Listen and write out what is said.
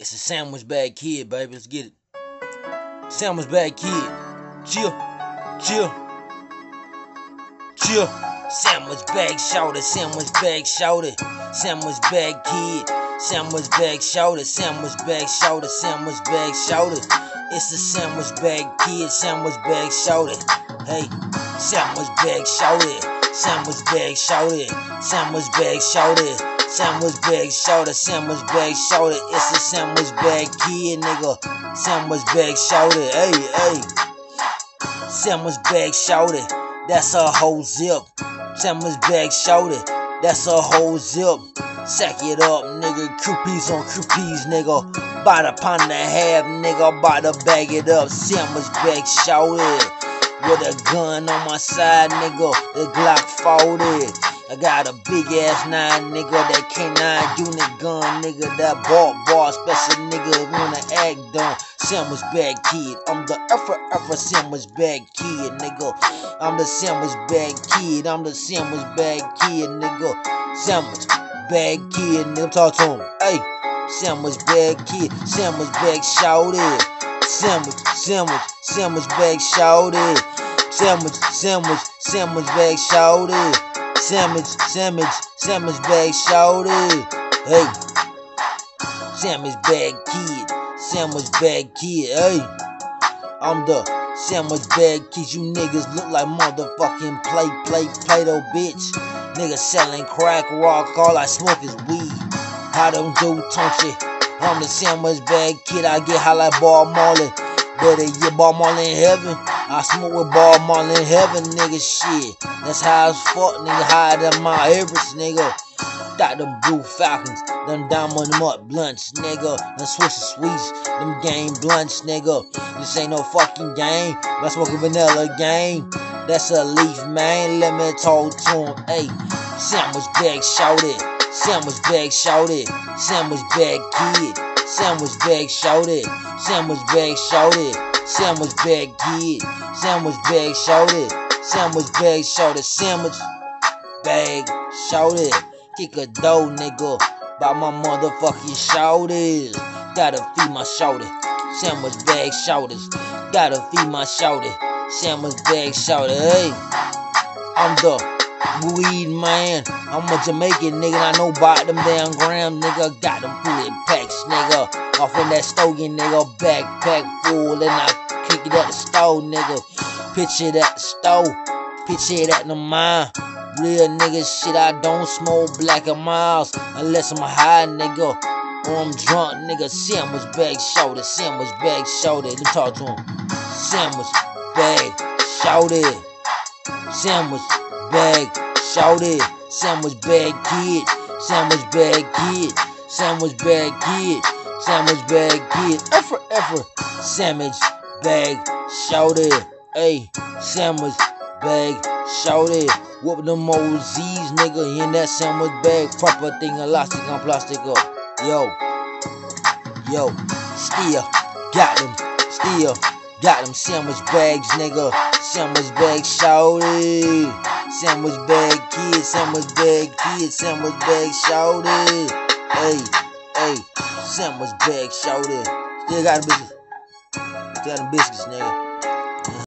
It's a sandwich bag kid, baby. Let's get it. Sandwich bag kid. Chill. Chill. Chill. Sandwich bag shouted. Sandwich bag shouted. Sandwich bag kid. Sandwich bag shouted. Sandwich bag shouted. Sandwich bag shouted. It's a sandwich bag kid. Sandwich bag shouted. Hey. Sandwich bag shouted. Sandwich bag shouted. Sandwich bag shouted. Sandwich bag shouted, sandwich bag shouted. It's a sandwich bag kid, nigga. Sandwich bag shouted, hey, hey. Sandwich bag shouted, that's a whole zip. Sandwich bag shouted, that's a whole zip. Sack it up, nigga. Croupies on croupies, nigga. By the pound and a half, nigga. By the bag it up. Sandwich bag shouted. With a gun on my side, nigga. The Glock 40. I got a big ass nine nigga, that K9 unit gun nigga, that ball ball special nigga wanna act dumb. Sandwich bag kid, I'm the effer effer sandwich bag kid nigga. I'm the sandwich bag kid, I'm the sandwich bag kid nigga. Sandwich bag kid nigga, talk to him. Hey, sandwich bag kid, sandwich bag shouted. Sandwich, sandwich, sandwich bag shouted. Sandwich, sandwich, sandwich bag shouted. Sandwich, sandwich, sandwich bag shouted. Hey. Sandwich bag kid. Sandwich bag kid. Hey. I'm the sandwich bag kid. You niggas look like motherfucking play, play, Play-Doh bitch. Niggas selling crack rock. All I smoke is weed. I don't do touchy. I'm the sandwich bag kid. I get high like Bob Marley. Better get Bob Marley in heaven. I smoke with Bob Marley in heaven, nigga. Shit. That's how it's fuck, nigga. Higher than my Everest, nigga. Them blue falcons, them diamond mud blunts, nigga. Them Swiss sweets, them game blunts, nigga. This ain't no fucking game. That's smoking vanilla game. That's a leaf, man. Let me talk to him. Hey, sandwich bag shouted. Sandwich bag shouted. Sandwich bag kid. Sandwich bag shouted. Sandwich bag shouted. Sandwich bag kid. Sandwich bag shouted. Sandwich bag shouted. Sandwich bag shouted. Kick a dough, nigga. By my motherfucking shoulders. Gotta feed my shoulder. Sandwich bag shoulders. Gotta feed my shoulder. Sandwich bag shouted. Hey, I'm the weed man. I'm a Jamaican nigga. I know about them damn grams, nigga. Got them fully packs, nigga. Off in that stogie, nigga. Backpack full, and I kick it at the stove, nigga. Pitch it at the stove. Pitch it at the mine. Real nigga shit, I don't smoke Black and Milds unless I'm high, nigga. Or I'm drunk, nigga. Sandwich bag shoulder, sandwich bag shoulder. Let me talk to him. Sandwich bag shoulder. Sandwich bag shouted. Sandwich bag kid. Sandwich bag kid. Sandwich bag kid. Sandwich bag kid. Effort, effort. Sandwich bag shout it. Hey, sandwich bag shout it. Whoop them old Z's, nigga, in that sandwich bag. Proper thing, elastic on plastic up. Yo, yo, still got them, still got them sandwich bags, nigga. Sandwich bag shout it. Sandwich bag kid, sandwich bag kid, sandwich bag shouted. Hey, hey, sandwich bag shouted. Still got them biscuits. Them biscuits, nigga.